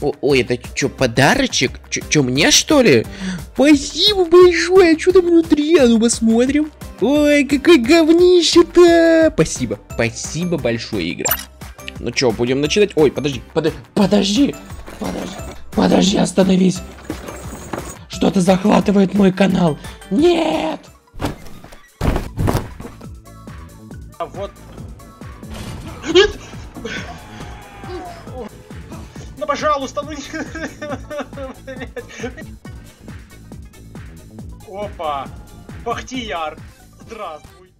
Ой, это что, подарочек? Что, мне что ли? Спасибо большое, а что там внутри? А ну посмотрим. Ой, какой говнище-то! Спасибо, спасибо большое, игра. Ну что, будем начинать? Ой, подожди, подожди, подожди, подожди, подожди, остановись. Что-то захватывает мой канал. Нет! А вот... пожалуйста, ну... Опа! Бахтияр! Здравствуй!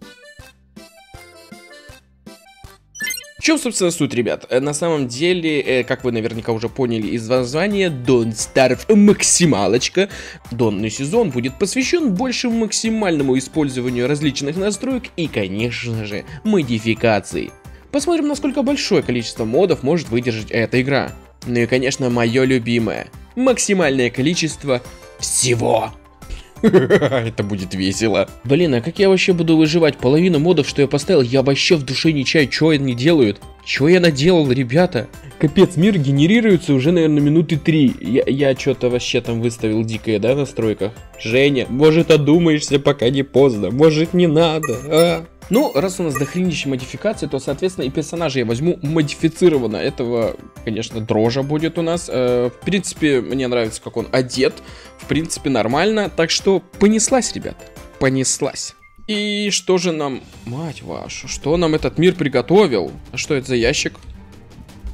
В чем, собственно, суть, ребят? Э, на самом деле, э, как вы наверняка уже поняли из названия, Don't Starve максималочка. Донный сезон будет посвящен больше максимальному использованию различных настроек и, конечно же, модификаций. Посмотрим, насколько большое количество модов может выдержать эта игра. Ну и, конечно, мое любимое. Максимальное количество всего. Это будет весело. Блин, а как я вообще буду выживать? Половину модов, что я поставил, я вообще в душе не чаю, что они делают. Чего я наделал, ребята? Капец, мир генерируется уже, наверное, минуты три. Я, я что-то вообще там выставил дикое, да, в настройках? Женя, может одумаешься, пока не поздно. Может не надо, а? Ну, раз у нас дохренища модификации, то, соответственно, и персонажа я возьму модифицированно. Этого, конечно, дрожа будет у нас. Э, в принципе, мне нравится, как он одет. В принципе, нормально. Так что понеслась, ребят. Понеслась. И что же нам... Мать вашу, что нам этот мир приготовил? А что это за ящик?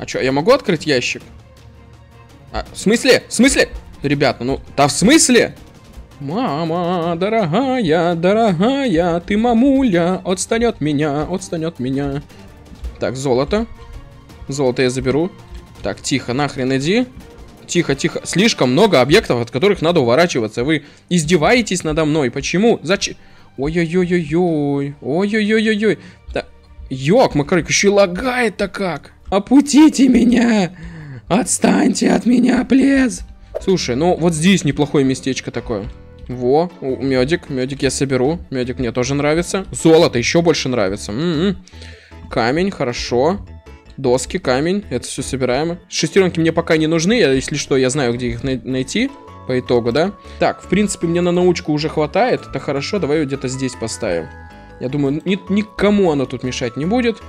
А что, я могу открыть ящик? А, в смысле? В смысле? Ребята, ну, да в смысле? Мама, дорогая, дорогая, ты мамуля, отстань от меня, отстань от меня. Так, золото. Золото я заберу. Так, тихо, нахрен иди. Тихо, тихо. Слишком много объектов, от которых надо уворачиваться. Вы издеваетесь надо мной. Почему? Зачем? Ой-ой-ой-ой-ой. Ой-ой-ой-ой-ой. Да. Ёк, Макарик, еще лагает-то как. Опутите меня. Отстаньте от меня, плез. Слушай, ну вот здесь неплохое местечко такое. Во, медик, медик я соберу. Медик мне тоже нравится. Золото еще больше нравится. М -м -м. Камень, хорошо. Доски, камень, это все собираемо. Шестеренки мне пока не нужны, я, если что, я знаю, где их найти по итогу, да? Так, в принципе, мне на научку уже хватает, это хорошо, давай ее где-то здесь поставим. Я думаю, ни никому она тут мешать не будет.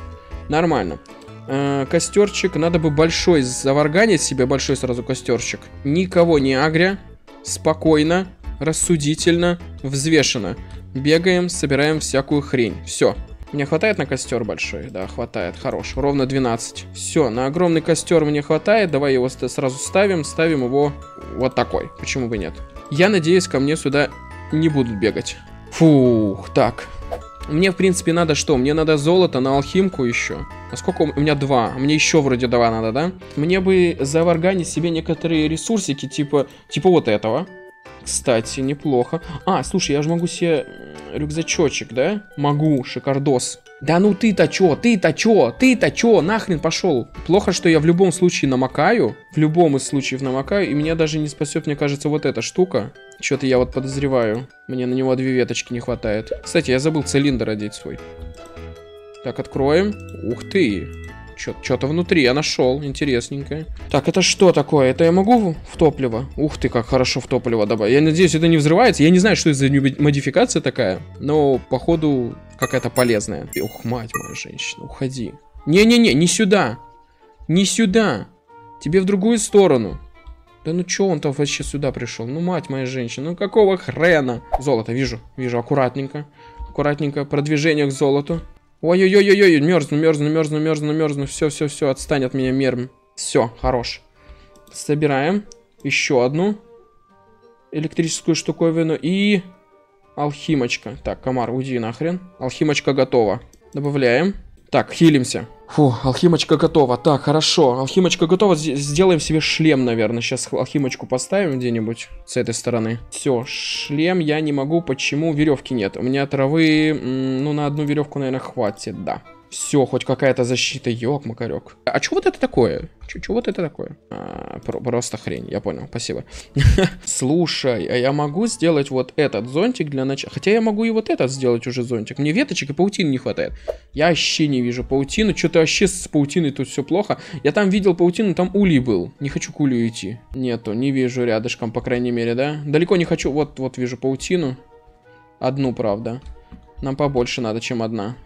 Нормально. Э -э, костерчик, надо бы большой заварганить себе, большой сразу костерчик. Никого не агря, спокойно рассудительно, взвешенно. Бегаем, собираем всякую хрень. Все. Мне хватает на костер большой? Да, хватает. Хорош. Ровно 12. Все, на огромный костер мне хватает. Давай его сразу ставим. Ставим его вот такой. Почему бы нет? Я надеюсь, ко мне сюда не будут бегать. Фух, так. Мне, в принципе, надо что? Мне надо золото на алхимку еще. А сколько у меня? Два. Мне еще вроде два надо, да? Мне бы заварганить себе некоторые ресурсики, типа, типа вот этого. Кстати, неплохо. А, слушай, я же могу себе рюкзачочек, да? Могу, шикардос. Да ну ты-то чё, ты-то чё, ты-то чё, нахрен пошел. Плохо, что я в любом случае намокаю, в любом из случаев намокаю, и меня даже не спасет, мне кажется, вот эта штука. Что-то я вот подозреваю. Мне на него две веточки не хватает. Кстати, я забыл цилиндр одеть свой. Так, откроем. Ух ты. Что-то внутри я нашел, интересненькое. Так, это что такое? Это я могу в топливо? Ух ты, как хорошо в топливо добавить. Я надеюсь, это не взрывается. Я не знаю, что это за модификация такая, но, походу, какая-то полезная. Ух, мать моя женщина, уходи. Не-не-не, не сюда. Не сюда. Тебе в другую сторону. Да ну чё он там вообще сюда пришел? Ну, мать моя женщина, ну какого хрена? Золото, вижу, вижу, аккуратненько. Аккуратненько, продвижение к золоту. Ой-ой-ой-ой, мерзну, мерзну, мерзну, мерзну, мерзну. Все, все, все, отстань от меня, мерм. Все, хорош. Собираем еще одну электрическую штуковину и алхимочка. Так, комар, уйди нахрен. Алхимочка готова. Добавляем. Так, хилимся. Фу, алхимочка готова. Так, хорошо. Алхимочка готова. Сделаем себе шлем, наверное. Сейчас алхимочку поставим где-нибудь с этой стороны. Все, шлем я не могу. Почему? Веревки нет. У меня травы, ну, на одну веревку, наверное, хватит, да. Все, хоть какая-то защита, ёк, макарек. А что вот это такое? Что вот это такое? А, про просто хрень, я понял, спасибо. Слушай, а я могу сделать вот этот зонтик для начала? Хотя я могу и вот этот сделать уже зонтик. Мне веточек и паутины не хватает. Я вообще не вижу паутину. Что-то вообще с паутиной тут все плохо. Я там видел паутину, там улей был. Не хочу к улью идти. Нету, не вижу рядышком, по крайней мере, да? Далеко не хочу. Вот, вот вижу паутину. Одну, правда. Нам побольше надо, чем одна.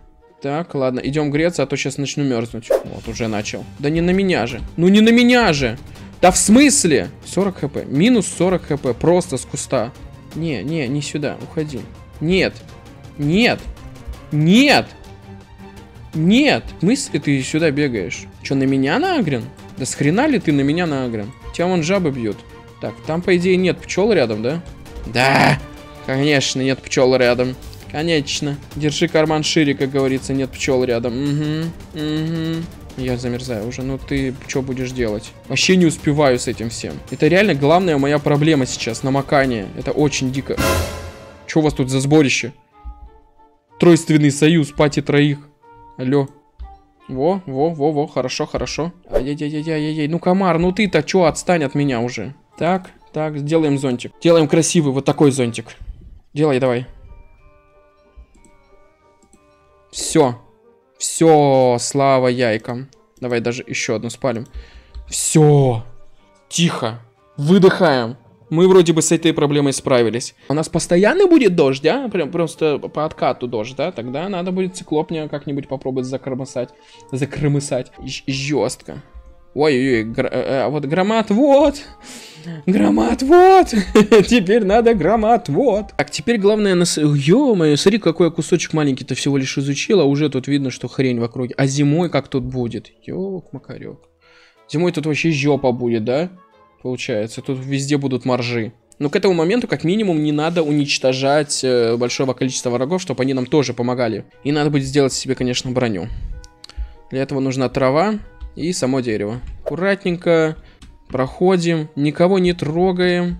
Так, ладно, идем греться, а то сейчас начну мерзнуть. Вот, уже начал. Да не на меня же. Ну не на меня же. Да в смысле? 40 хп. Минус 40 хп. Просто с куста. Не, не, не сюда. Уходи. Нет. Нет. Нет. Нет. В смысле ты сюда бегаешь? Что, на меня нагрен? Да с хрена ли ты на меня нагрен? Тебя вон жабы бьют. Так, там, по идее, нет пчел рядом, да? Да. Конечно, нет пчел рядом. Конечно. Держи карман шире, как говорится, нет пчел рядом. Угу, угу. Я замерзаю уже. Ну ты что будешь делать? Вообще не успеваю с этим всем. Это реально главная моя проблема сейчас. Намокание. Это очень дико. Что у вас тут за сборище? Тройственный союз, пати троих. Алло. Во, во, во, во, хорошо, хорошо. Ай-яй-яй-яй-яй-яй. Ну, комар, ну ты-то что, отстань от меня уже. Так, так, сделаем зонтик. Делаем красивый вот такой зонтик. Делай, давай. Все. Все, слава яйкам. Давай даже еще одну спалим. Все. Тихо. Выдыхаем. Мы вроде бы с этой проблемой справились. У нас постоянно будет дождь, а? Прям просто по откату дождь, да? Тогда надо будет циклопния как-нибудь попробовать закромысать. Закромысать. Жестко. Ой-ой-ой, гр э, э, вот громад, вот. Громад, вот. теперь надо громад, вот. Так, теперь главное нас... Ё-моё, смотри, какой я кусочек маленький-то всего лишь изучил, а уже тут видно, что хрень в округе. А зимой как тут будет? Ёк-макарёк. Зимой тут вообще жопа будет, да? Получается, тут везде будут моржи. Но к этому моменту, как минимум, не надо уничтожать э, большого количества врагов, чтобы они нам тоже помогали. И надо будет сделать себе, конечно, броню. Для этого нужна трава и само дерево. Аккуратненько проходим, никого не трогаем.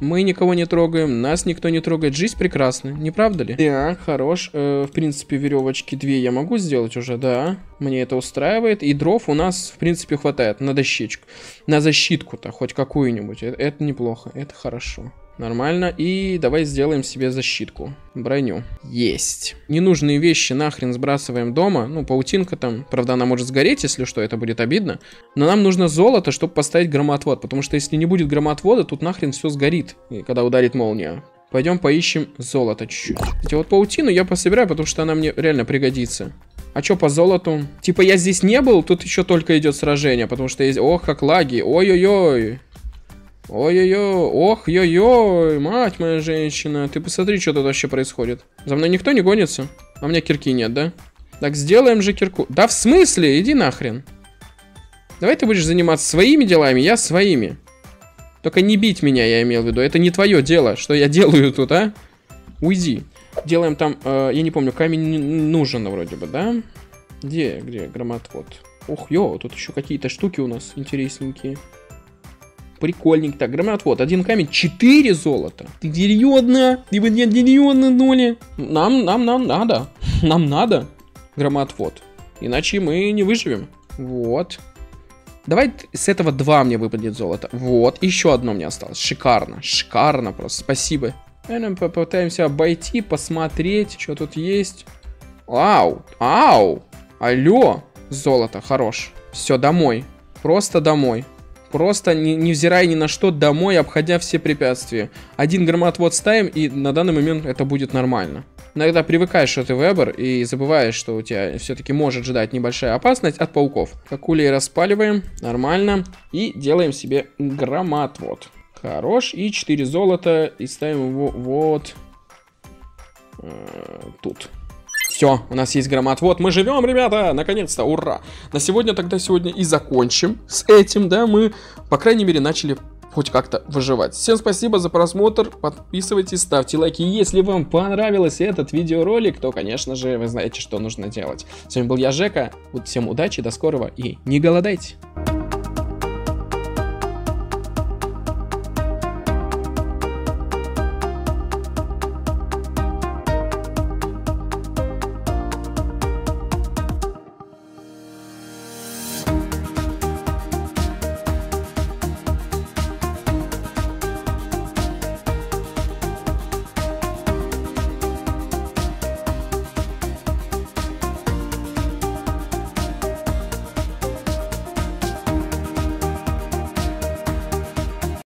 Мы никого не трогаем, нас никто не трогает. Жизнь прекрасна, не правда ли? Так, хорош. Э, в принципе, веревочки две я могу сделать уже, да. Мне это устраивает. И дров у нас, в принципе, хватает на дощечку. На защитку-то, хоть какую-нибудь. Это, это неплохо, это хорошо. Нормально. И давай сделаем себе защитку. Броню. Есть. Ненужные вещи нахрен сбрасываем дома. Ну, паутинка там. Правда, она может сгореть, если что, это будет обидно. Но нам нужно золото, чтобы поставить громотвод. Потому что если не будет громотвода, тут нахрен все сгорит, когда ударит молния. Пойдем поищем золото чуть-чуть. Эти вот паутину я пособираю, потому что она мне реально пригодится. А чё по золоту? Типа я здесь не был, тут еще только идет сражение, потому что есть... Ох, как лаги. Ой-ой-ой. Ой-ой-ой, ох, ой-ой, мать моя женщина. Ты посмотри, что тут вообще происходит. За мной никто не гонится? А у меня кирки нет, да? Так, сделаем же кирку. Да в смысле? Иди нахрен. Давай ты будешь заниматься своими делами, я своими. Только не бить меня, я имел в виду. Это не твое дело, что я делаю тут, а? Уйди. Делаем там, э, я не помню, камень нужен вроде бы, да? Где, где громотвод? Ух, ё, тут еще какие-то штуки у нас интересненькие. Прикольненько. Так, громотвод. Один камень, 4 золота. Ты серьезно? Ты вот нет серьезно, доли? Нам, нам, нам надо. Нам надо громотвод. Иначе мы не выживем. Вот. Давай с этого два мне выпадет золото. Вот, еще одно мне осталось. Шикарно, шикарно просто. Спасибо. Наверное, попытаемся обойти, посмотреть, что тут есть. Ау, ау, алло. Золото, хорош. Все, домой. Просто домой. Просто не, невзирая ни на что, домой, обходя все препятствия. Один громотвод ставим, и на данный момент это будет нормально. Иногда привыкаешь, что ты вебер, и забываешь, что у тебя все-таки может ждать небольшая опасность от пауков. Какулей распаливаем, нормально, и делаем себе громотвод. Хорош, и 4 золота, и ставим его вот э, тут. Все, у нас есть громотвод. Мы живем, ребята! Наконец-то, ура! На сегодня тогда сегодня и закончим с этим, да? Мы, по крайней мере, начали хоть как-то выживать. Всем спасибо за просмотр, подписывайтесь, ставьте лайки. Если вам понравился этот видеоролик, то, конечно же, вы знаете, что нужно делать. С вами был я, Жека. Всем удачи, до скорого и не голодайте!